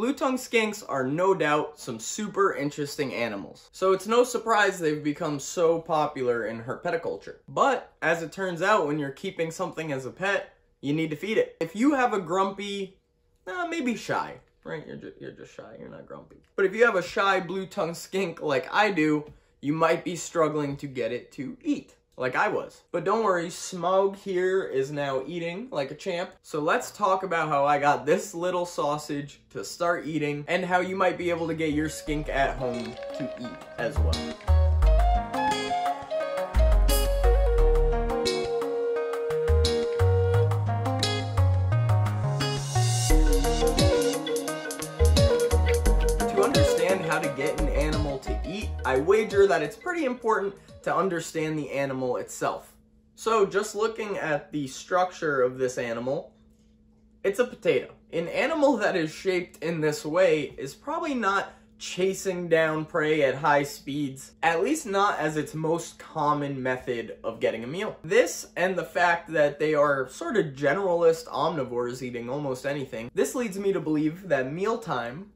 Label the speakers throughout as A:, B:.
A: Blue tongue skinks are no doubt some super interesting animals. So it's no surprise they've become so popular in herpetoculture. But as it turns out, when you're keeping something as a pet, you need to feed it. If you have a grumpy, uh, maybe shy, right? You're just, you're just shy, you're not grumpy. But if you have a shy blue tongue skink like I do, you might be struggling to get it to eat like I was. But don't worry, Smaug here is now eating like a champ. So let's talk about how I got this little sausage to start eating and how you might be able to get your skink at home to eat as well. To understand how to get an animal to eat, I wager that it's pretty important to understand the animal itself. So just looking at the structure of this animal, it's a potato. An animal that is shaped in this way is probably not chasing down prey at high speeds, at least not as its most common method of getting a meal. This and the fact that they are sort of generalist omnivores eating almost anything, this leads me to believe that mealtime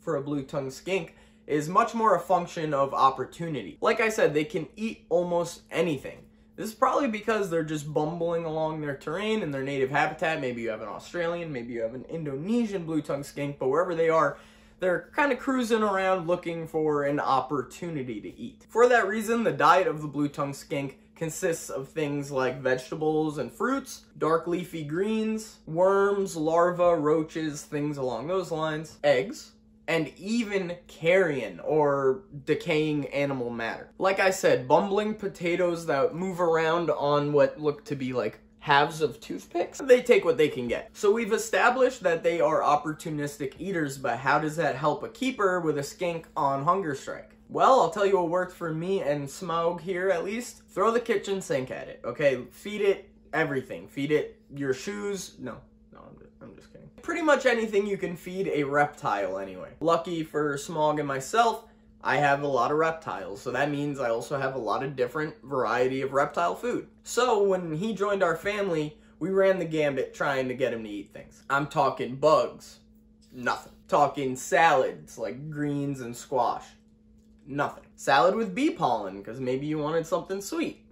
A: for a blue-tongued skink is much more a function of opportunity. Like I said, they can eat almost anything. This is probably because they're just bumbling along their terrain in their native habitat. Maybe you have an Australian, maybe you have an Indonesian blue-tongued skink, but wherever they are, they're kind of cruising around looking for an opportunity to eat. For that reason, the diet of the blue-tongued skink consists of things like vegetables and fruits, dark leafy greens, worms, larvae, roaches, things along those lines, eggs, and even carrion or decaying animal matter. Like I said, bumbling potatoes that move around on what look to be like halves of toothpicks, they take what they can get. So we've established that they are opportunistic eaters, but how does that help a keeper with a skink on hunger strike? Well, I'll tell you what worked for me and Smaug here at least. Throw the kitchen sink at it, okay? Feed it everything. Feed it your shoes. No, no, I'm just, I'm just kidding pretty much anything you can feed a reptile anyway. Lucky for Smaug and myself, I have a lot of reptiles, so that means I also have a lot of different variety of reptile food. So when he joined our family, we ran the gambit trying to get him to eat things. I'm talking bugs, nothing. Talking salads like greens and squash, nothing. Salad with bee pollen, because maybe you wanted something sweet,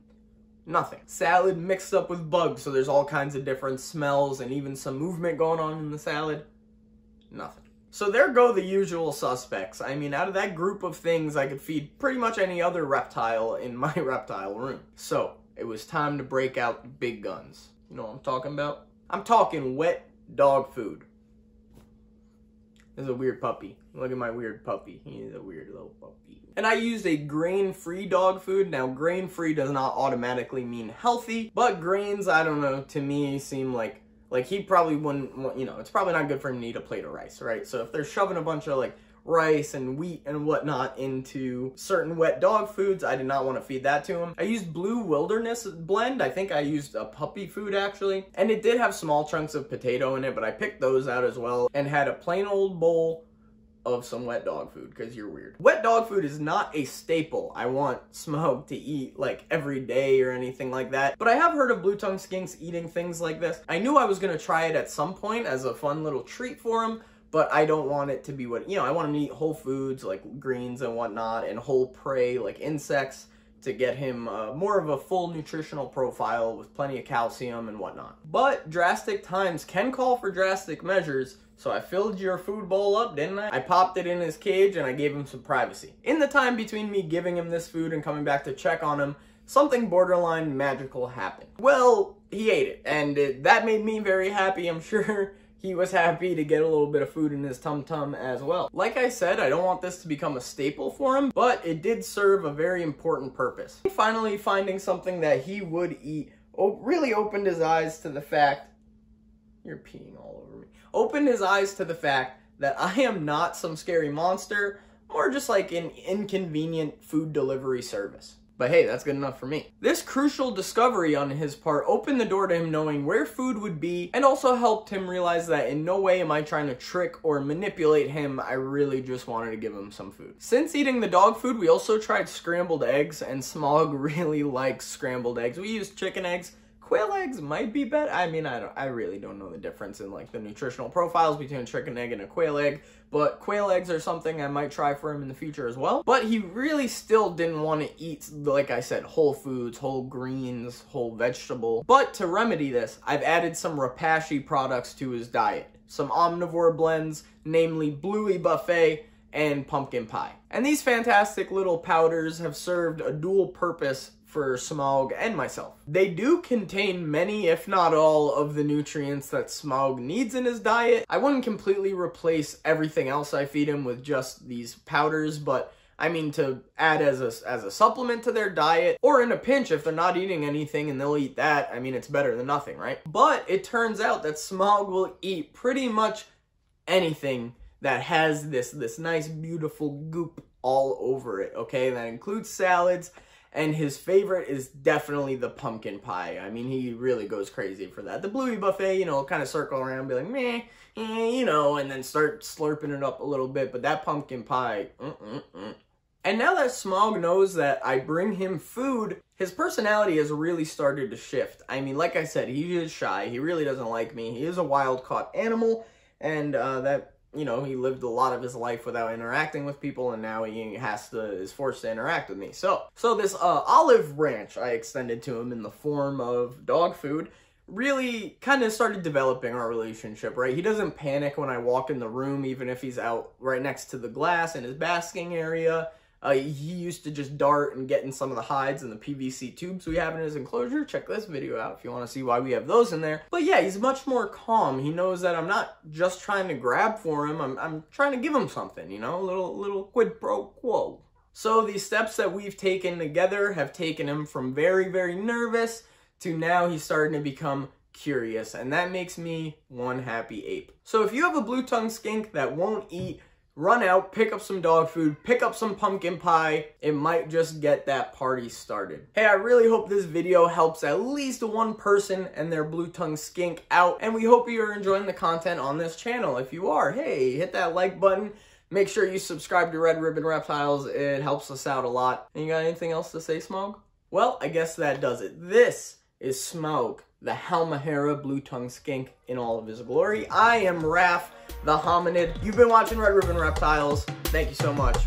A: Nothing. Salad mixed up with bugs, so there's all kinds of different smells and even some movement going on in the salad. Nothing. So there go the usual suspects. I mean, out of that group of things, I could feed pretty much any other reptile in my reptile room. So, it was time to break out the big guns. You know what I'm talking about? I'm talking wet dog food. This is a weird puppy. Look at my weird puppy. He's a weird little puppy. And I used a grain-free dog food. Now, grain-free does not automatically mean healthy, but grains, I don't know, to me seem like, like he probably wouldn't, you know, it's probably not good for him to eat a plate of rice, right? So if they're shoving a bunch of like rice and wheat and whatnot into certain wet dog foods. I did not want to feed that to him. I used Blue Wilderness blend. I think I used a puppy food actually. And it did have small chunks of potato in it, but I picked those out as well and had a plain old bowl of some wet dog food because you're weird. Wet dog food is not a staple I want Smaug to eat like every day or anything like that. But I have heard of blue tongue skinks eating things like this. I knew I was to try it at some point as a fun little treat for him, but I don't want it to be what, you know, I want him to eat whole foods like greens and whatnot and whole prey like insects to get him uh, more of a full nutritional profile with plenty of calcium and whatnot. But drastic times can call for drastic measures, so I filled your food bowl up, didn't I? I popped it in his cage and I gave him some privacy. In the time between me giving him this food and coming back to check on him, something borderline magical happened. Well, he ate it, and it, that made me very happy, I'm sure he was happy to get a little bit of food in his tum-tum as well. Like I said, I don't want this to become a staple for him, but it did serve a very important purpose. Finally finding something that he would eat really opened his eyes to the fact, you're peeing all over me, opened his eyes to the fact that I am not some scary monster, or just like an inconvenient food delivery service. But hey, that's good enough for me. This crucial discovery on his part opened the door to him knowing where food would be and also helped him realize that in no way am I trying to trick or manipulate him, I really just wanted to give him some food. Since eating the dog food, we also tried scrambled eggs and Smaug really likes scrambled eggs. We used chicken eggs, quail eggs might be better. I mean, I don't, I really don't know the difference in like the nutritional profiles between a chicken egg and a quail egg, but quail eggs are something I might try for him in the future as well. But he really still didn't want to eat, like I said, whole foods, whole greens, whole vegetable. But to remedy this, I've added some Repashy products to his diet. Some omnivore blends, namely Bluey Buffet and Pumpkin Pie. And these fantastic little powders have served a dual purpose for Smaug and myself. They do contain many, if not all, of the nutrients that Smaug needs in his diet. I wouldn't completely replace everything else I feed him with just these powders, but I mean to add as a, as a supplement to their diet, or in a pinch if they're not eating anything and they'll eat that, I mean it's better than nothing, right? But it turns out that Smaug will eat pretty much anything that has this, this nice beautiful goop all over it, okay? That includes salads, and his favorite is definitely the pumpkin pie. I mean, he really goes crazy for that. The Bluey Buffet, you know, kind of circle around, be like, meh, eh, you know, and then start slurping it up a little bit. But that pumpkin pie, mm-mm-mm. And now that Smaug knows that I bring him food, his personality has really started to shift. I mean, like I said, he is shy. He really doesn't like me. He is a wild-caught animal, and uh, that you know, he lived a lot of his life without interacting with people, and now he has to is forced to interact with me. So, so this uh, olive branch I extended to him in the form of dog food really kind of started developing our relationship, right? He doesn't panic when I walk in the room, even if he's out right next to the glass in his basking area. Uh, he used to just dart and get in some of the hides and the PVC tubes we have in his enclosure. Check this video out if you want to see why we have those in there. But yeah, he's much more calm. He knows that I'm not just trying to grab for him. I'm, I'm trying to give him something, you know, a little, little quid pro quo. So these steps that we've taken together have taken him from very, very nervous to now he's starting to become curious. And that makes me one happy ape. So if you have a blue tongue skink that won't eat run out, pick up some dog food, pick up some pumpkin pie. It might just get that party started. Hey, I really hope this video helps at least one person and their blue tongue skink out. And we hope you're enjoying the content on this channel. If you are, hey, hit that like button. Make sure you subscribe to Red Ribbon Reptiles. It helps us out a lot. And you got anything else to say, Smaug? Well, I guess that does it. This is Smaug, the Halmahera blue tongue skink in all of his glory. I am Raph the hominid. You've been watching Red Ribbon Reptiles. Thank you so much.